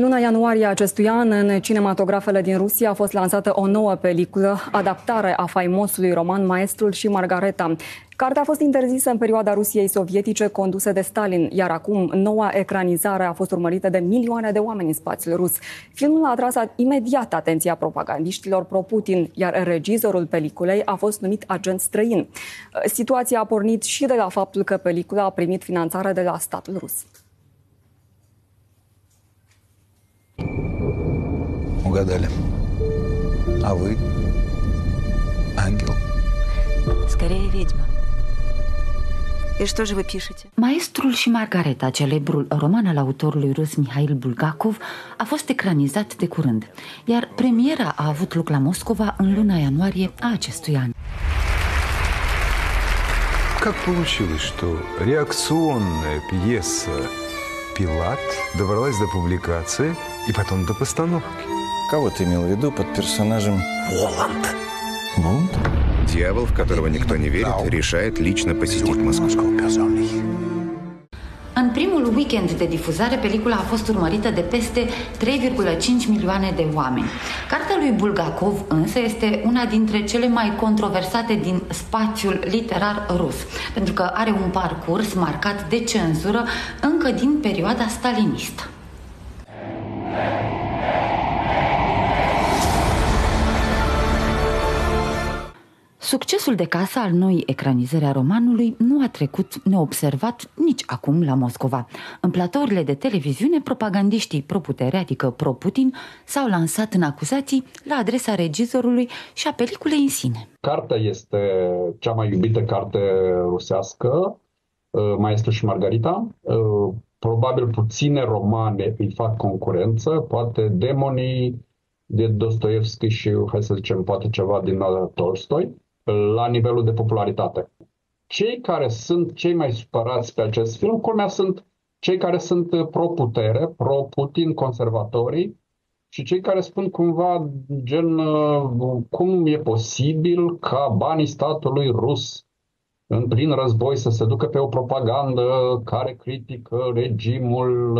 Luna ianuarie acestui an, în cinematografele din Rusia a fost lansată o nouă peliculă, adaptare a faimosului roman Maestrul și Margareta. Cartea a fost interzisă în perioada Rusiei sovietice conduse de Stalin, iar acum noua ecranizare a fost urmărită de milioane de oameni în spațiul rus. Filmul a atras imediat atenția propagandiștilor pro-Putin, iar regizorul peliculei a fost numit agent străin. Situația a pornit și de la faptul că pelicula a primit finanțare de la statul rus. Угадали. А вы? Ангел. Скорее ведьма. И что же вы pишете? Maestrul și Margareta, celebrul roman al autorului rus Mihail Bulgakov, a fost ecranizat de curând, iar premiera a avut loc la Moscova în luna ianuarie a acestui an. Как получилось, что реакционная пьеса «Пилат» добралась до публикации и потом до постановки? Кого ты имел в виду под персонажем Воланд. Воланд? Дьявол, в которого никто не верит, решает лично посетить Москву. În primul weekend de difuzare, pelicula a fost urmărită de peste 3,5 milioane de oameni. Cartea lui Bulgakov însă este una dintre cele mai controversate din spațiul literar rus, pentru că are un parcurs marcat de cenzură încă din perioada stalinistă. Succesul de casă al noii ecranizări a romanului nu a trecut neobservat nici acum la Moscova. În platourile de televiziune, propagandiștii pro-putere, adică pro-Putin, s-au lansat în acuzații la adresa regizorului și a peliculei în sine. Cartea este cea mai iubită carte rusească, uh, Maestru și Margarita. Uh, probabil puține romane îi fac concurență, poate Demonii de Dostoevski și, hai să zicem, poate ceva din Tolstoi la nivelul de popularitate. Cei care sunt cei mai supărați pe acest film, culmea sunt cei care sunt pro-putere, pro-Putin, conservatorii, și cei care spun cumva gen cum e posibil ca banii statului rus în plin război să se ducă pe o propagandă care critică regimul,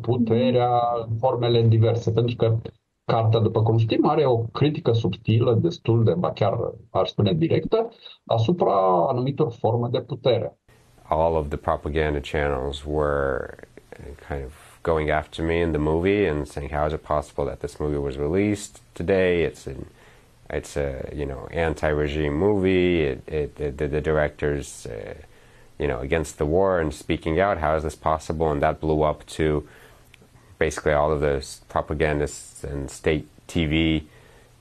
puterea, formele diverse. Pentru că Cartea, după cum știm, are o critică subtilă, destul de, ba chiar spune directă, asupra anumitor forme de putere. All of the propaganda channels were kind of going after me in the movie and saying, "How is it possible that this movie was released today? It's an, it's a you know anti-regime movie. It, it, it the, the directors, uh, you know, against the war and speaking out. How is this possible?" And that blew up to basically all of the propagandists and state TV,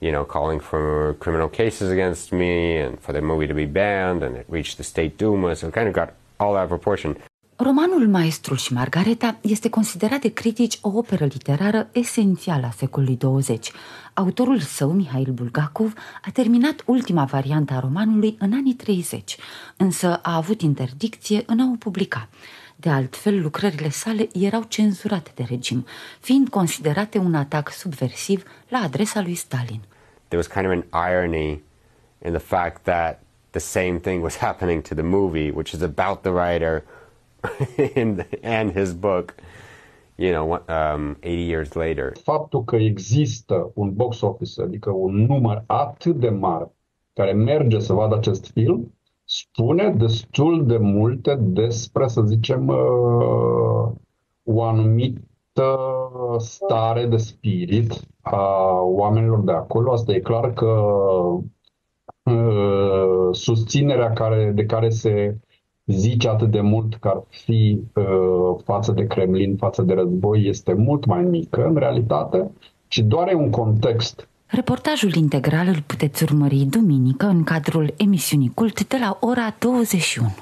you know, calling for criminal cases against me and for the movie to be banned, and it reached the state Duma, so it kind of got all out of proportion. Romanul Maestrul și Margareta este considerat de critici o operă literară esențială a secolului 20. Autorul său, Mihail Bulgakov, a terminat ultima variantă a romanului în anii 30, însă a avut interdicție în a o publica. De altfel, lucrările sale erau cenzurate de regim, fiind considerate un atac subversiv la adresa lui Stalin. There was kind of an irony in the fact that the same thing was happening to the movie, which is about the writer and his book, you know, um, 80 years later. Faptul că există un box office, adică un număr atât de mare care merge să vadă acest film, spune destul de multe despre, să zicem, uh, o anumită stare de spirit a oamenilor de acolo. Asta e clar că uh, susținerea care, de care se zice atât de mult că ar fi uh, față de Kremlin, față de război, este mult mai mică în realitate și doar e un context Reportajul integral îl puteți urmări duminică în cadrul emisiunii Cult de la ora 21.